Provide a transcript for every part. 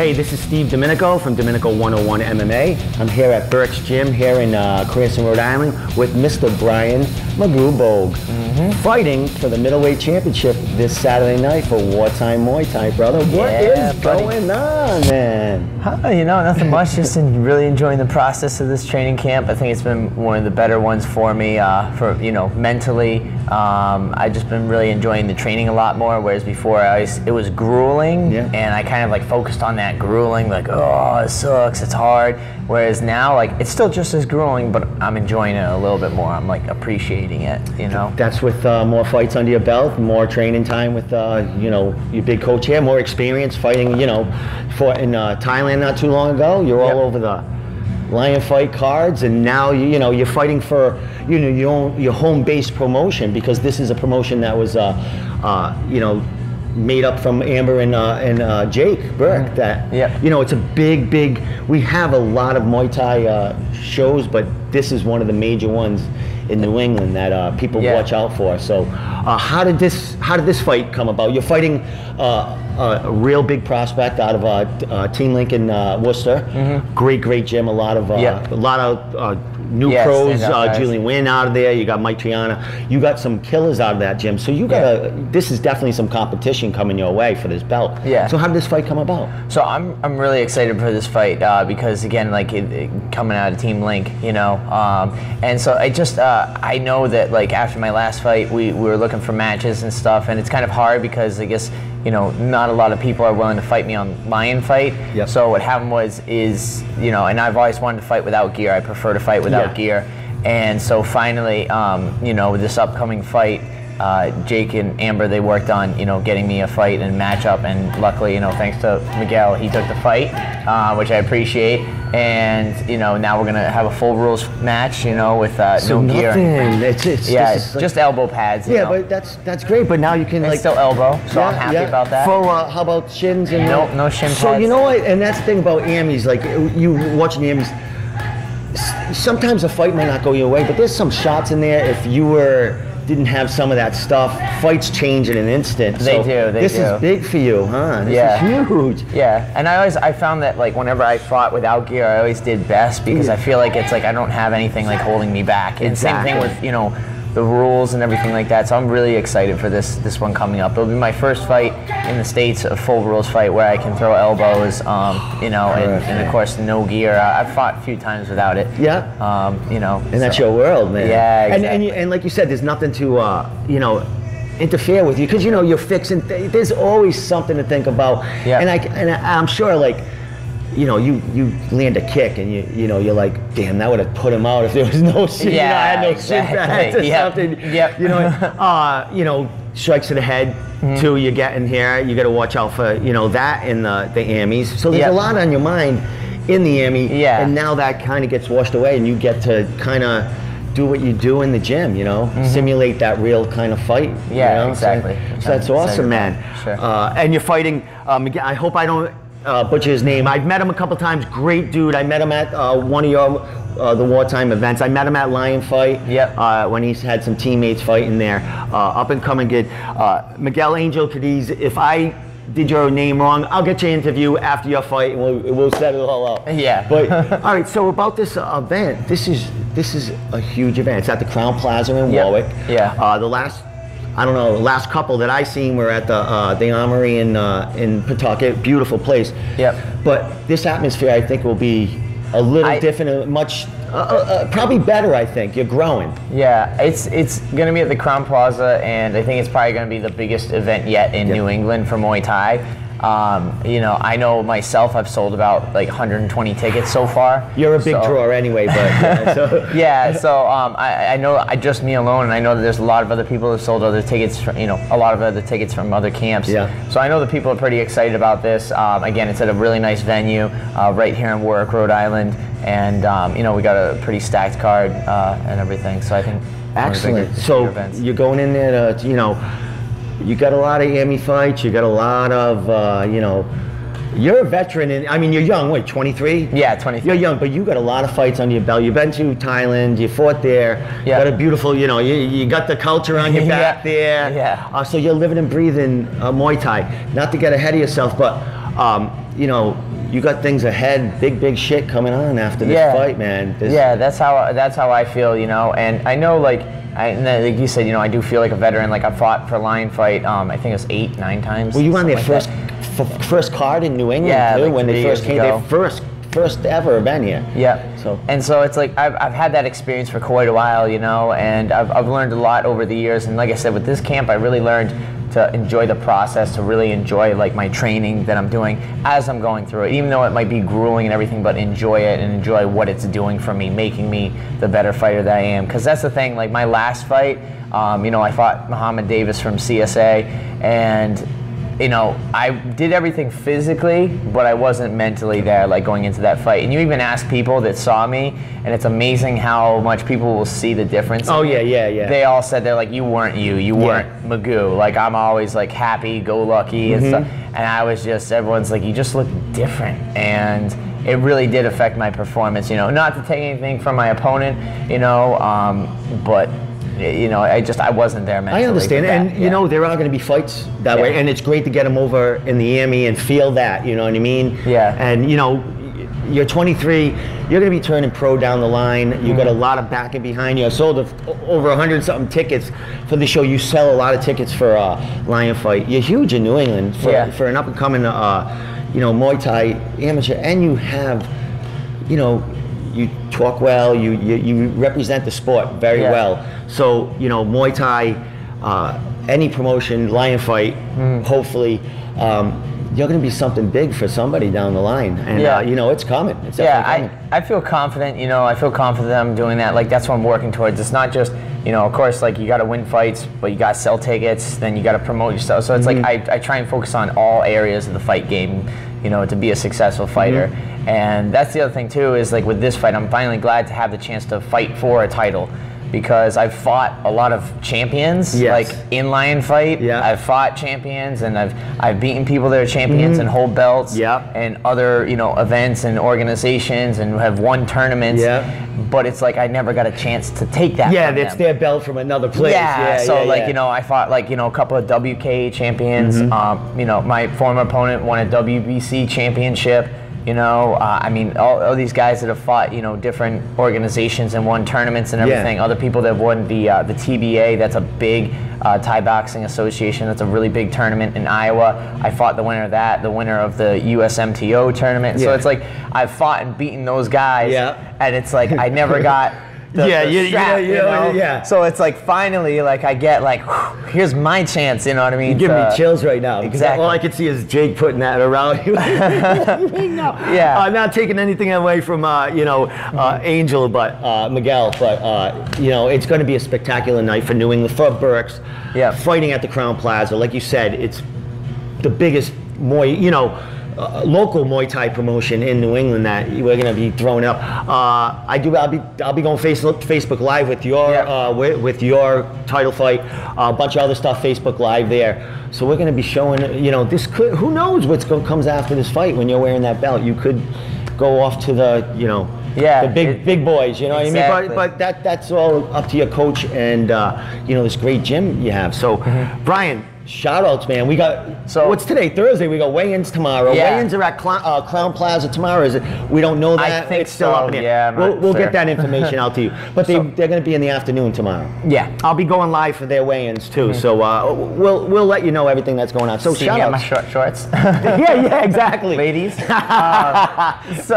Hey, this is Steve Domenico from Domenico 101 MMA. I'm here at Burke's Gym here in uh, Cranston, Rhode Island with Mr. Brian Magoo Bogue, mm-hmm. fighting for the middleweight championship this Saturday night for Wartime Muay Thai, brother. What Yeah, is buddy. going on, man? Huh, you know, nothing much. Just in really enjoying the process of this training camp. I think it's been one of the better ones for me. Uh, for you know, mentally, um, I just been really enjoying the training a lot more. Whereas before, I was, it was grueling, Yeah. and I kind of like focused on that grueling, like oh, it sucks, it's hard. Whereas now, like it's still just as grueling, but I'm enjoying it a little bit more. I'm like appreciating it. You know. That's with uh, more fights under your belt, more training time with, uh, you know, your big coach here, more experience fighting, you know, for in uh, Thailand not too long ago. You're all Yep. over the Lion Fight cards, and now you, you know you're fighting for you know your own, your home base promotion because this is a promotion that was, uh, uh, you know. Made up from Amber and uh, and uh, Jake Burke. That Yep. you know, it's a big, big. We have a lot of Muay Thai uh, shows, but this is one of the major ones in New England that uh, people Yeah. watch out for. So, uh, how did this how did this fight come about? You're fighting uh, a real big prospect out of uh, uh, Team Lincoln uh, Worcester. Great, great gym. A lot of uh, Mm-hmm. A lot of uh, new Yeah, pros. Uh. Julian Wynn out of there. You got Mike Triana. You got some killers out of that gym. So you got a. This is definitely some competition coming your way for this belt. Yeah. So how did this fight come about? So I'm, I'm really excited for this fight uh, because again, like it, it- coming out of Team Link, you know, um, and so I just uh, I know that like after my last fight, we, we were looking for matches and stuff, and it's kind of hard because I guess you know not a lot of people are willing to fight me on Lion Fight. Yep. So what happened was is you know, and I've always wanted to fight without gear. I prefer to fight without Yeah. gear, and so finally, um, you know, this upcoming fight uh, Jake and Amber, they worked on, you know, getting me a fight and matchup, and luckily, you know, thanks to Miguel, he took the fight, uh, which I appreciate. And you know, now we're gonna have a full rules match, you know, with uh, So no gear. nothing. It's, it's Yeah, this like- just elbow pads. You yeah, know. but that's that's great. But now you can it's like still elbow, so I'm happy yeah. about that. For uh, how about shins and No- no shin pads. So you know what? And that's the thing about Amis. Like you watching the Amis. Sometimes a fight might not go your way, but there's some shots in there. If you were didn't have some of that stuff, fights change in an instant. They So do, they this do. is big for you, huh? This Yeah. is huge. Yeah, and I always I found that like whenever I fought without gear, I always did best because I feel like it's like I don't have anything like holding me back. And same thing with you know the rules and everything like that. So I'm really excited for this this one coming up. It'll be my first fight in the states, a full rules fight where I can throw elbows, um, you know, and, and of course no gear. I, I've fought a few times without it. Yeah. Um, you know. And that's your world, man. Yeah, And and, you, and like you said, there's nothing to uh, you know interfere with you because you know you're fixing. Th- there's always something to think about. Yeah. And I and I- I'm sure like. You know, you you land a kick and you you know you're like, damn, that would have put him out if there was no shit. you know, I had no exactly. shit or Yep. something. Yep. You know, uh, you know, strikes to the head. Mm-hmm. Too, you get in here. You got to watch out for you know that in the the Amis. So there's Yep. a lot on your mind in the Ami. Yeah. And now that kind of gets washed away, and you get to kind of do what you do in the gym. You know, simulate that real kind of fight. you Mm-hmm. Yeah, know? Exactly. So, that's awesome, man. Sure. Uh, and you're fighting. Um, I hope I don't uh, butcher his name. I've met him a couple times. Great dude. I met him at uh, one of your. Uh, the wartime events. I met him at Lion Fight. Yep. Uh, when he's had some teammates fighting there. Uh, up and coming good. Uh, Miguel Angel Cadiz. If I did your name wrong, I'll get you an interview after your fight, and we'll, we'll set it all up. Yeah. But all right. So about this uh, event, this is this is a huge event. It's at the Crowne Plaza in Yep. Warwick. Yeah. Uh, the last, I don't know, the last couple that I seen were at the uh, the Armory in uh, in Pawtucket. Beautiful place. Yep. But this atmosphere, I think, will be a little I- different, uh, much, uh, uh, uh, probably better. I think you're growing. Yeah, it's it's gonna be at the Crowne Plaza, and I think it's probably gonna be the biggest event yet in Yeah. New England for Muay Thai. Um, you know, I know myself, I've sold about like 120 tickets so far. You're a big So- drawer anyway, but yeah, so. Yeah, so um, I, I know I just me alone, and I know that there's a lot of other people who sold other tickets. From, you know, a lot of other tickets from other camps. Yeah. So I know the people are pretty excited about this. Um, again, it's at a really nice venue uh, right here in Warwick, Rhode Island, and um, you know we got a pretty stacked card uh, and everything. So I think one of the bigger- Excellent. So you're going in there to, you know, you got a lot of Emmy fights. You got a lot of, uh, you know, you're a veteran, and I mean, you're young. Wait, 23? Yeah, 23. You're young, but you got a lot of fights under your belt. You've been to Thailand. You fought there. Yeah. Got a beautiful, you know, you, you got the culture on your back Yeah. there. Yeah. Uh, so you're living and breathing uh, Muay Thai. Not to get ahead of yourself, but um, you know, you got things ahead. Big, big shit coming on after this yeah. fight, man. This- yeah, that's how that's how I feel, you know. And I know, like, I, like you said, you know, I do feel like a veteran. Like I fought for Lion Fight. Um, I think it was eight, nine times. Well, you won their like first f- first card in New England Yeah, too like when they first came. Their ago. first first ever event here. Yeah. So- and so it's like I've, I've had that experience for quite a while, you know, and I've, I've learned a lot over the years. And like I said, with this camp, I really learned to enjoy the process, to really enjoy like my training that I'm doing as I'm going through it, even though it might be grueling and everything, but enjoy it and enjoy what it's doing for me, making me the better fighter that I am. Because that's the thing. Like my last fight, um, you know, I fought Muhammad Davis from CSA, and you know, I did everything physically, but I wasn't mentally there, like going into that fight. And you even ask people that saw me, and it's amazing how much people will see the difference. Oh, yeah, yeah, yeah. They all said they're like, you weren't you, you Yeah. weren't Magoo. Like I'm always like happy, go lucky, and stuff. Mm-hmm. And I was just, everyone's like, you just look different, and it really did affect my performance. You know, not to take anything from my opponent, you know, um, but. You know, I just I wasn't there mentally. I understand, and you know there are going to be fights that way, and it's great to get them over in the Army and feel that. You know what I mean? Yeah. And you know, you're 23. You're going to be turning pro down the line. You got a Mm-hmm. lot of backing behind you. I sold a, over 100 something tickets for the show. You sell a lot of tickets for uh, Lion Fight. You're huge in New England for, Yeah. for an up and coming, uh, you know, Muay Thai amateur, and you have, you know. You talk well. You, you you represent the sport very Yeah. well. So you know Muay Thai, uh, any promotion, lion fight, Mm. hopefully, um, you're going to be something big for somebody down the line, and Yeah. uh, you know it's coming. It's Yeah, definitely I. I feel confident, you know, I feel confident that I'm doing that. Like, that's what I'm working towards. It's not just, you know, of course, like, you got to win fights, but you got to sell tickets, then you got to promote yourself. So it's Mm-hmm. like, I, I try and focus on all areas of the fight game, you know, to be a successful fighter. Mm-hmm. And that's the other thing, too, is like with this fight, I'm finally glad to have the chance to fight for a title. Because I've fought a lot of champions, Yes. like in lion fight. Yeah. I've fought champions, and I've I've beaten people that are champions and hold belts Mm-hmm. And other you know events and organizations and have won tournaments. Yeah. But it's like I never got a chance to take that. Yeah, it's their belt from another place. Yeah, Yeah, so yeah, like yeah. you know, I fought like you know a couple of WK champions. Mm-hmm. Um, you know, my former opponent won a WBC championship. You know, uh, I mean, all, all these guys that have fought, you know, different organizations and won tournaments and Yeah. everything. Other people that have won the uh, the TBA. That's a big uh, Thai boxing association. That's a really big tournament in Iowa. I fought the winner of that, the winner of the USMTO tournament. So it's like I've fought and beaten those guys. Yeah. And it's like I never got. The, Yeah, the you- you strap, know- you you know, know? yeah. So it's like finally, like I get like, whew, here's my chance. You know what I mean? You give me chills right now. because Exactly. All I can see is Jake putting that around you. no. Yeah. I'm uh, not taking anything away from uh, you know uh, Angel, but uh, Miguel, but uh, you know it's going to be a spectacular night for New England for Burke's. Yeah. Fighting at the Crowne Plaza, like you said, it's the biggest Muay, you know, uh, local Muay Thai promotion in New England that we're going to be throwing up. Uh, I do. I'll be. I'll be going Facebook Facebook Live with your Yeah. uh, with, with your title fight. a bunch of other stuff. Facebook Live there. So we're going to be showing. You know, this could. Who knows what's going comes after this fight when you're wearing that belt? You could go off to the. You know. Yeah, The big it- big boys. You know what I mean? Exactly. But but that that's all up to your coach and uh, you know this great gym you have. So Brian. Shout outs, man. We got Mm-hmm. So- what's today? Thursday. We got weigh-ins tomorrow. Yeah. Weigh-ins are at Cl- uh, Crowne Plaza tomorrow. Is it? We don't know that. I think it's still so, up in the yeah, we'll we'll get that information out to you. But they So- they're going to be in the afternoon tomorrow. Yeah. I'll be going live for their weigh-ins too. So uh, we'll we'll let you know everything that's going on. So Mm-hmm. See shout me at my short shorts. yeah, yeah, exactly. ladies. Um, so,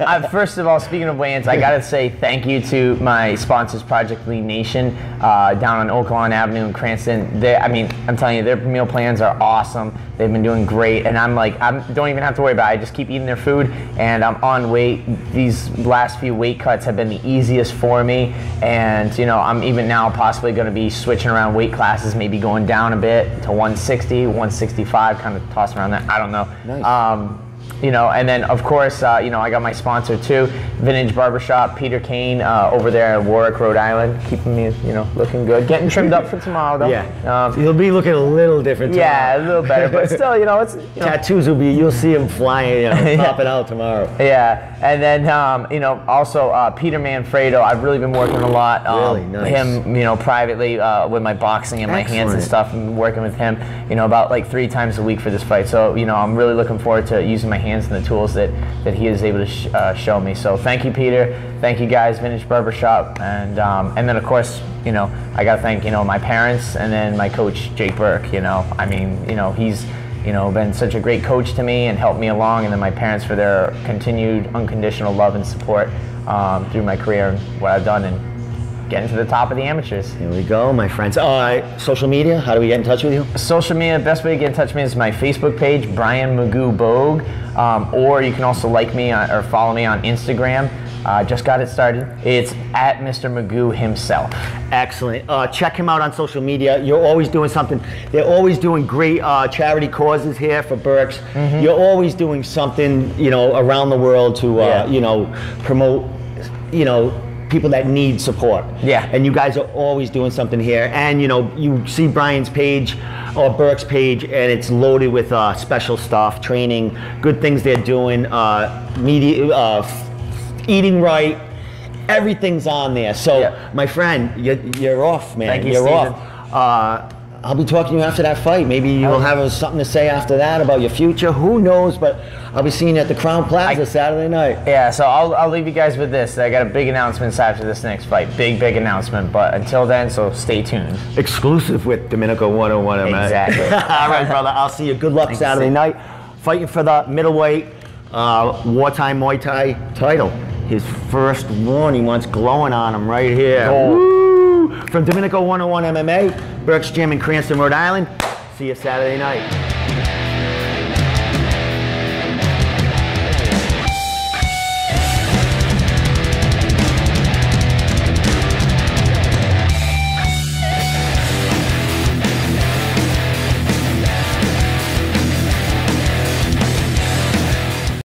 uh, first of all, speaking of weigh-ins, I gotta say thank you to my sponsors, Project Lean Nation, uh, down on Oak Lawn Avenue in Cranston. They, I mean, I'm telling you, their meal plans are awesome. They've been doing great, and I'm like, I don't even have to worry about it. I just keep eating their food, and I'm on weight. These last few weight cuts have been the easiest for me, and you know, I'm even now possibly going to be switching around weight classes, maybe going down a bit to 160, 165, kind of tossing around that. I don't know. Nice. Um, you know, and then of course, uh, you know, I got my sponsor too, Vintage Barbershop, Peter Kane, uh, over there in Warwick, Rhode Island, keeping me, you know, looking good, getting trimmed up for tomorrow though. Yeah. Um, You'll be looking a little different. Tomorrow. Yeah, a little better, but still, you know, it's you know, Tattoos will be. You'll see them flying, you know, popping out tomorrow. Yeah, and then um, you know also uh, Peter Manfredo. I've really been working a lot. Um, Really? Nice. Him, you know, privately uh, with my boxing and my hands and stuff, and working with him, you know, about like three times a week for this fight. So you know, I'm really looking forward to using my hands and the tools that that he is able to sh- uh, show me. So thank you, Peter. Thank you guys, Vintage Barbershop, and um, and then of course, you know, I got to thank you know my parents and then my coach Jake Burke. You know, I mean, you know, he's you know, been such a great coach to me and helped me along, and then my parents for their continued unconditional love and support um, through my career and what I've done and getting to the top of the amateurs. Here we go, my friends. All right, social media. How do we get in touch with you? Social media, best way to get in touch with me is my Facebook page, Brian Magoo Bogue, um, or you can also like me on, or follow me on Instagram. Uh, just got it started. It's at Mr. Magoo himself. Excellent. Uh, check him out on social media. You're always doing something. They're always doing great uh, charity causes here for Burke's. Mm-hmm. You're always doing something, you know, around the world to, uh, Yeah. you know, promote, you know, people that need support. Yeah. And you guys are always doing something here. And you know, you see Brian's page or Burke's page, and it's loaded with uh, special stuff, training, good things they're doing, uh, media, uh, eating right. Everything's on there. So, Yeah. my friend, you're, you're off, man. Thank you, are off. I'll be talking to you after that fight. Maybe you'll Okay. have something to say after that about your future. Who knows? But I'll be seeing you at the Crowne Plaza I- Saturday night. Yeah, so I'll, I'll leave you guys with this. I got a big announcement after this next fight. Big, big announcement. But until then, so stay tuned. Exclusive with Domenico 101 MMA. Exactly. All right, brother. I'll see you. Good luck Saturday night. Fighting for the middleweight uh, wartime Muay Thai title. His first one. He wants glowing on him right here. Gold. Woo! From Domenico 101 MMA, Burke's Gym in Cranston, Rhode Island. See you Saturday night.